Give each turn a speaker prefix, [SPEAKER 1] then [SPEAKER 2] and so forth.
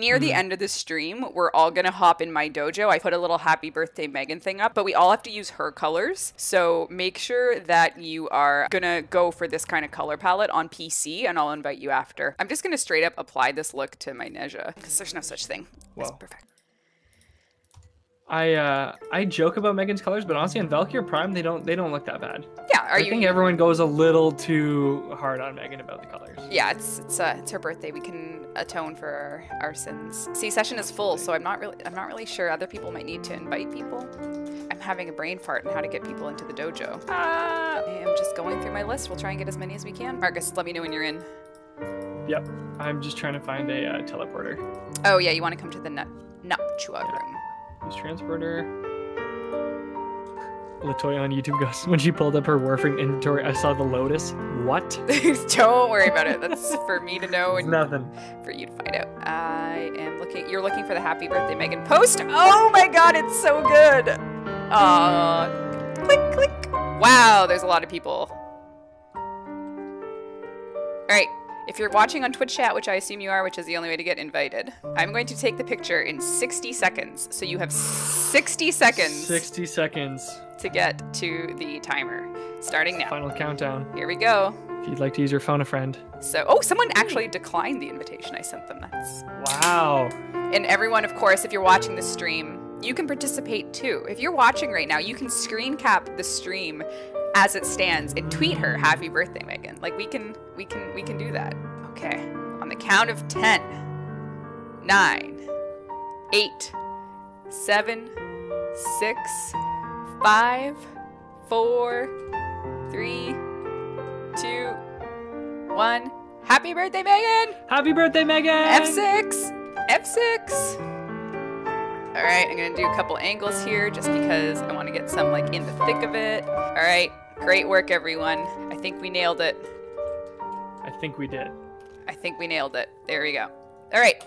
[SPEAKER 1] Near the mm-hmm. end of the stream, we're all gonna hop in my dojo. I put a little happy birthday Megan thing up, but we all have to use her colors. So make sure that you are gonna go for this kind of color palette on PC, and I'll invite you after. I'm just gonna straight up apply this look to my Nezha, because there's no such thing. It's perfect.
[SPEAKER 2] I uh I joke about Megan's colors, but honestly, on Valkyrie Prime, they don't they don't look that bad.
[SPEAKER 1] Yeah, are
[SPEAKER 2] I
[SPEAKER 1] you?
[SPEAKER 2] think everyone goes a little too hard on Megan about the colors.
[SPEAKER 1] yeah, it's it's uh, it's her birthday. We can atone for our, our sins. See, session is full, so I'm not really I'm not really sure. Other people might need to invite people. I'm having a brain fart on how to get people into the dojo. Uh, I'm just going through my list. We'll try and get as many as we can. Marcus, let me know when you're in.
[SPEAKER 2] Yep. I'm just trying to find a uh, teleporter.
[SPEAKER 1] Oh yeah, you want to come to the nut Nuptua room.
[SPEAKER 2] Use transporter. Latoya on YouTube goes when she pulled up her Warframe inventory. I saw the Lotus. What?
[SPEAKER 1] Don't worry about it. That's for me to know and
[SPEAKER 2] Nothing.
[SPEAKER 1] for you to find out. I am looking. You're looking for the happy birthday Megan post. Oh my god, it's so good. Aw. click click. Wow, there's a lot of people. All right. If you're watching on Twitch chat, which I assume you are, which is the only way to get invited, I'm going to take the picture in 60 seconds. So you have 60 seconds
[SPEAKER 2] 60 seconds.
[SPEAKER 1] to get to the timer. Starting now.
[SPEAKER 2] Final countdown.
[SPEAKER 1] Here we go.
[SPEAKER 2] If you'd like to use your phone a friend.
[SPEAKER 1] So, oh, someone actually declined the invitation I sent them. That's
[SPEAKER 2] Wow.
[SPEAKER 1] And everyone, of course, if you're watching the stream, you can participate too. If you're watching right now, you can screen cap the stream as it stands and tweet her happy birthday, Megan. Like we can we can we can do that. Okay. On the count of 10. 9 8 7 6 5 4 3 2 1 Happy birthday, Megan!
[SPEAKER 2] Happy birthday, Megan!
[SPEAKER 1] F6! F6! Alright, I'm gonna do a couple angles here just because I want to get some like in the thick of it. Alright, great work everyone. I think we nailed it.
[SPEAKER 2] I think we did.
[SPEAKER 1] I think we nailed it. There we go. Alright,